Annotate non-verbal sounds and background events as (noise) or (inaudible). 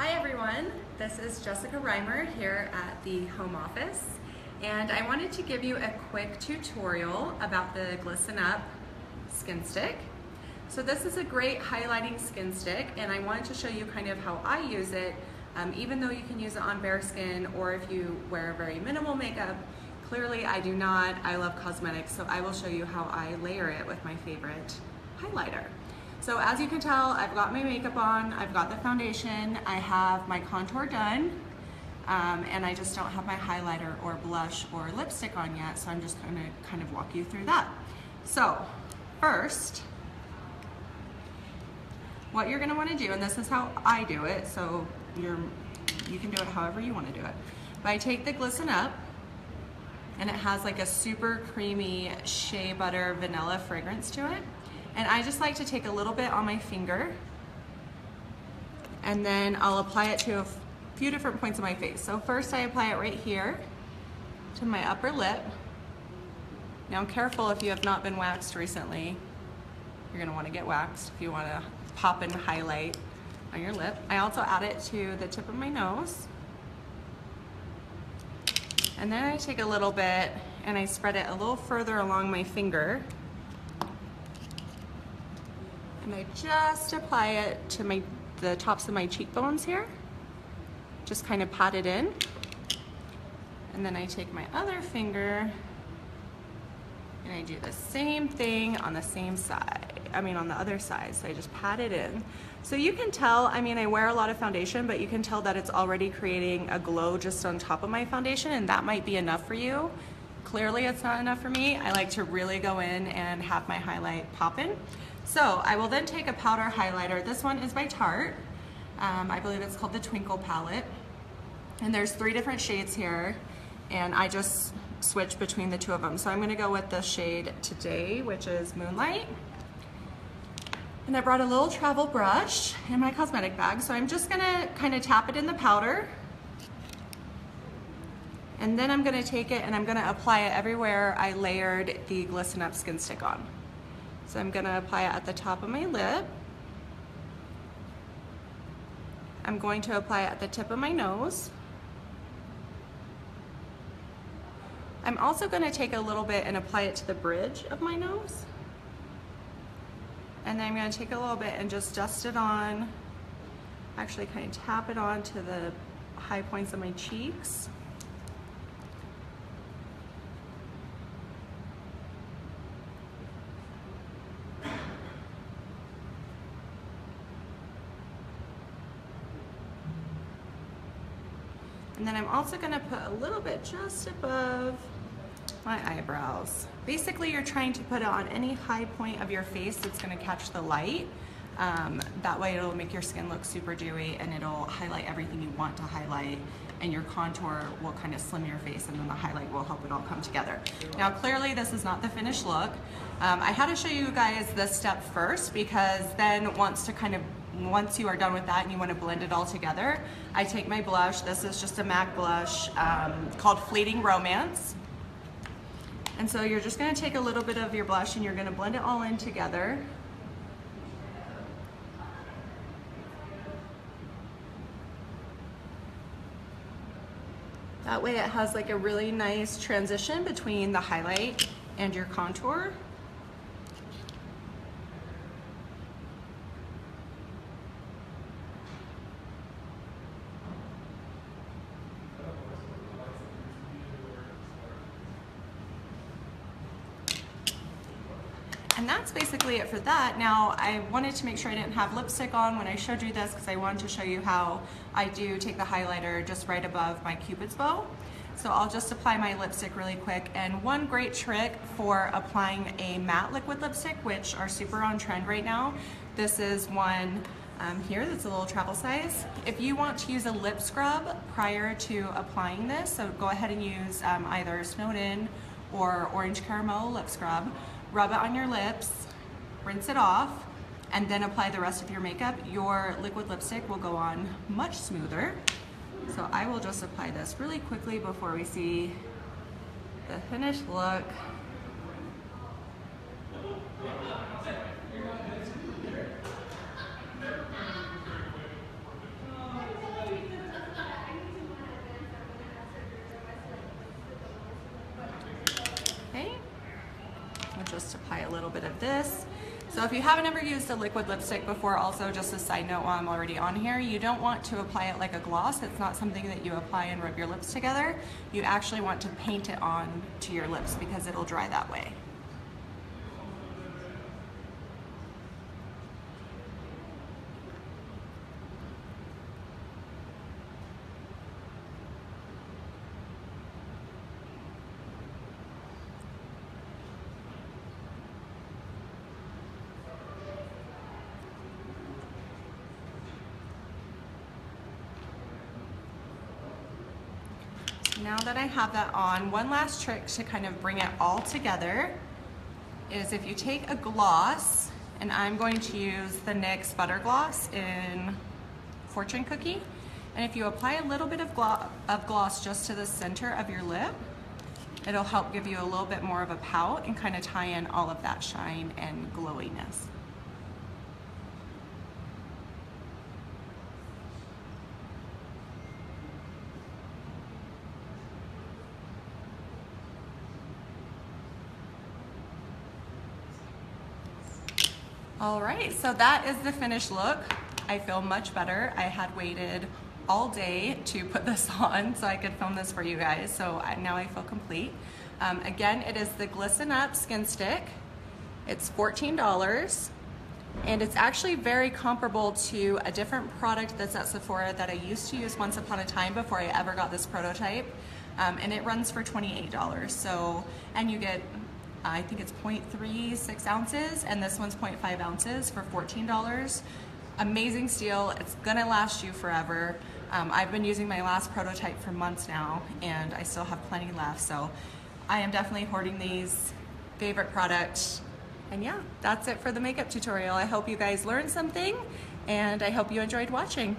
Hi everyone, this is Jessica Reimer here at the home office and I wanted to give you a quick tutorial about the Glisten Up skin stick. So this is a great highlighting skin stick and I wanted to show you kind of how I use it um, even though you can use it on bare skin or if you wear very minimal makeup. Clearly I do not, I love cosmetics so I will show you how I layer it with my favorite highlighter. So as you can tell, I've got my makeup on, I've got the foundation, I have my contour done, um, and I just don't have my highlighter or blush or lipstick on yet, so I'm just gonna kind of walk you through that. So, first, what you're gonna wanna do, and this is how I do it, so you're, you can do it however you wanna do it. But I take the Glisten Up, and it has like a super creamy shea butter vanilla fragrance to it. And I just like to take a little bit on my finger and then I'll apply it to a few different points of my face. So first I apply it right here to my upper lip. Now careful if you have not been waxed recently. You're gonna wanna get waxed if you wanna pop and highlight on your lip. I also add it to the tip of my nose. And then I take a little bit and I spread it a little further along my finger and I just apply it to my the tops of my cheekbones here. Just kind of pat it in. And then I take my other finger and I do the same thing on the same side. I mean on the other side, so I just pat it in. So you can tell, I mean I wear a lot of foundation, but you can tell that it's already creating a glow just on top of my foundation and that might be enough for you. Clearly it's not enough for me. I like to really go in and have my highlight pop in. So I will then take a powder highlighter. This one is by Tarte. Um, I believe it's called the Twinkle palette. And there's three different shades here. And I just switch between the two of them. So I'm gonna go with the shade today, which is Moonlight. And I brought a little travel brush in my cosmetic bag. So I'm just gonna kind of tap it in the powder. And then I'm gonna take it and I'm gonna apply it everywhere I layered the Glisten Up Skin Stick on. So I'm gonna apply it at the top of my lip. I'm going to apply it at the tip of my nose. I'm also gonna take a little bit and apply it to the bridge of my nose. And then I'm gonna take a little bit and just dust it on, actually kind of tap it on to the high points of my cheeks. And then I'm also gonna put a little bit just above my eyebrows. Basically, you're trying to put it on any high point of your face that's gonna catch the light. Um, that way it'll make your skin look super dewy and it'll highlight everything you want to highlight and your contour will kind of slim your face and then the highlight will help it all come together. Now clearly this is not the finished look. Um, I had to show you guys this step first because then once to kind of once you are done with that and you want to blend it all together, I take my blush. This is just a MAC blush um, called Fleeting Romance. And so you're just going to take a little bit of your blush and you're going to blend it all in together. That way it has like a really nice transition between the highlight and your contour. And that's basically it for that. Now, I wanted to make sure I didn't have lipstick on when I showed you this because I wanted to show you how I do take the highlighter just right above my cupid's bow. So I'll just apply my lipstick really quick. And one great trick for applying a matte liquid lipstick, which are super on trend right now, this is one um, here that's a little travel size. If you want to use a lip scrub prior to applying this, so go ahead and use um, either Snowed In or Orange Cara-Mellow lip scrub rub it on your lips, rinse it off, and then apply the rest of your makeup, your liquid lipstick will go on much smoother. So I will just apply this really quickly before we see the finished look. Little bit of this. So if you haven't ever used a liquid lipstick before, also just a side note while I'm already on here, you don't want to apply it like a gloss. It's not something that you apply and rub your lips together. You actually want to paint it on to your lips because it'll dry that way. Now that I have that on, one last trick to kind of bring it all together is if you take a gloss, and I'm going to use the NYX Butter Gloss in Fortune Cookie, and if you apply a little bit of, glo of gloss just to the center of your lip, it'll help give you a little bit more of a pout and kind of tie in all of that shine and glowiness. All right, so that is the finished look. I feel much better. I had waited all day to put this (laughs) on so I could film this for you guys. So now I feel complete. Um, again, it is the Glisten Up Skin Stick. It's $14 and it's actually very comparable to a different product that's at Sephora that I used to use once upon a time before I ever got this prototype. Um, and it runs for $28. So, and you get I think it's 0.36 ounces and this one's 0.5 ounces for $14. Amazing steal, it's gonna last you forever. Um, I've been using my last prototype for months now and I still have plenty left. So I am definitely hoarding these favorite product. And yeah, that's it for the makeup tutorial. I hope you guys learned something and I hope you enjoyed watching.